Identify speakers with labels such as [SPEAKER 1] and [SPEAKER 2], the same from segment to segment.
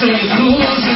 [SPEAKER 1] say losing.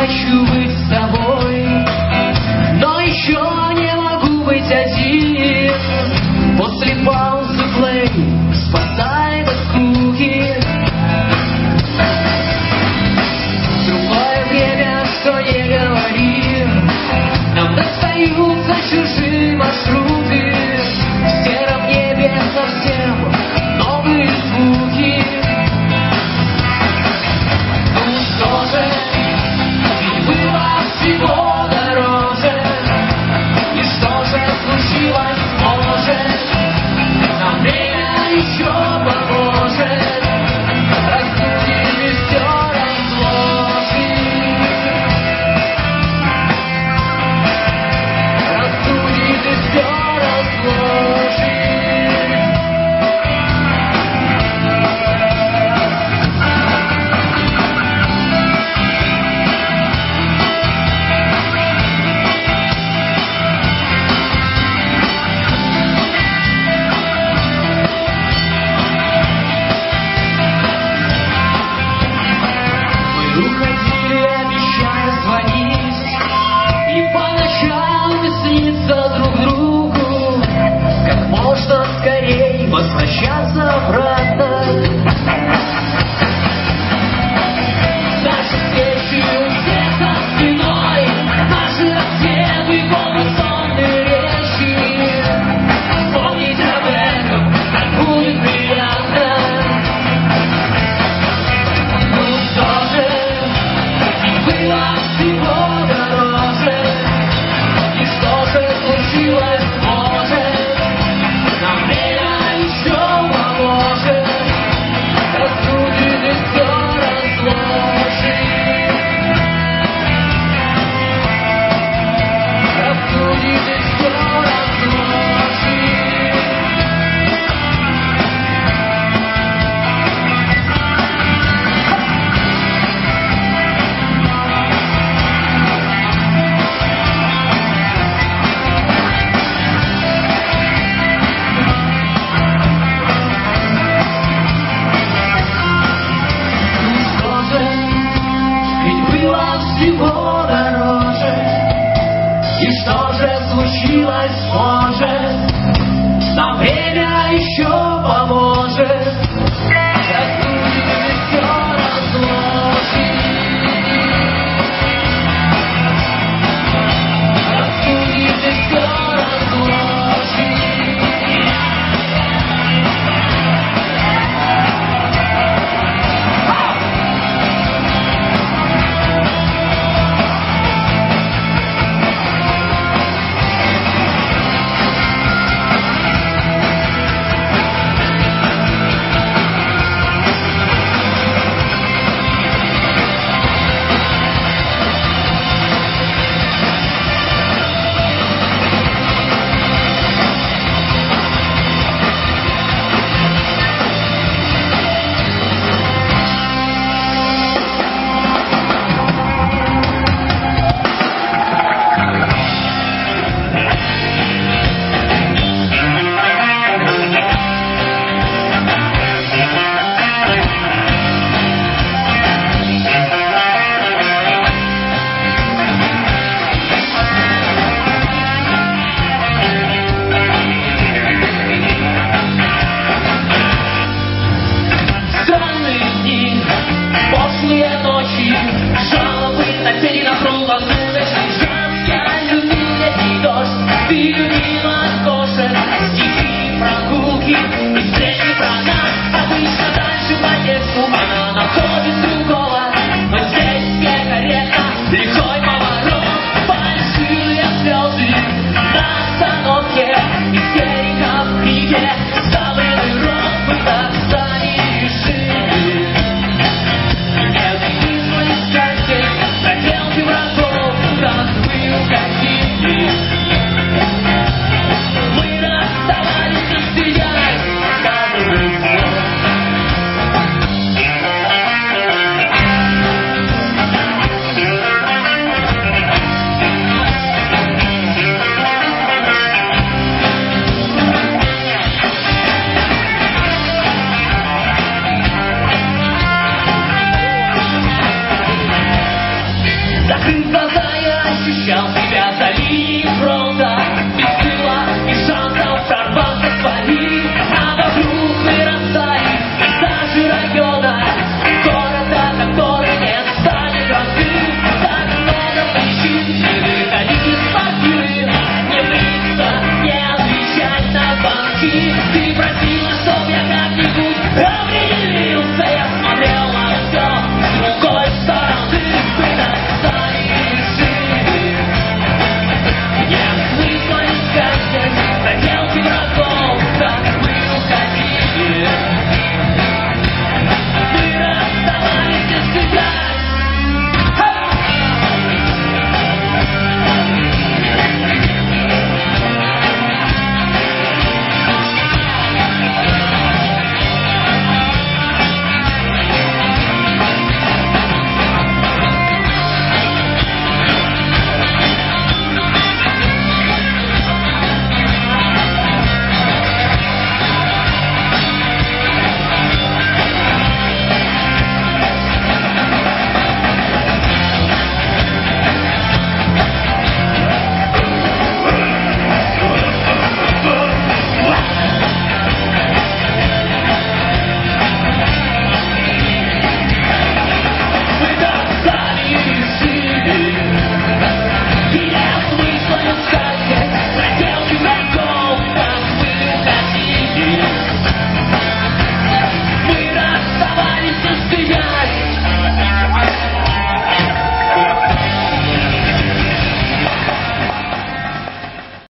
[SPEAKER 1] Хочу быть с тобой,